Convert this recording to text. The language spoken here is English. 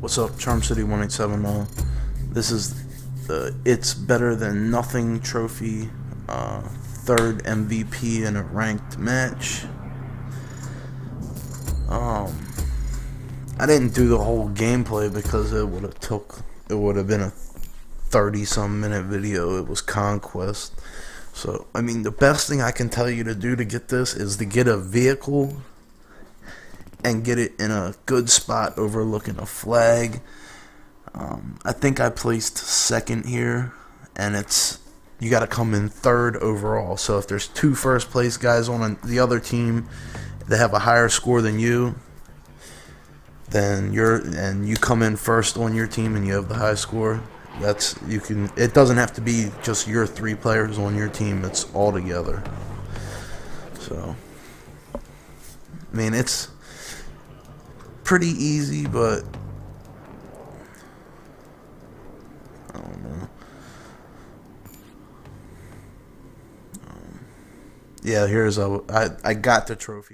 What's up, Charm City 187? this is the It's Better Than Nothing trophy, uh, third MVP in a ranked match. Um, I didn't do the whole gameplay because it would have took it would have been a 30 some minute video. It was Conquest. So, I mean, the best thing I can tell you to do to get this is to get a vehicle and get it in a good spot overlooking a flag. Um, I think I placed second here, and it's you got to come in third overall. So if there's two first place guys on the other team that have a higher score than you, then you're and you come in first on your team and you have the high score. That's you can. It doesn't have to be just your three players on your team. It's all together. So, I mean, it's pretty easy, but I don't know. Um, yeah, here's a. I I got the trophy.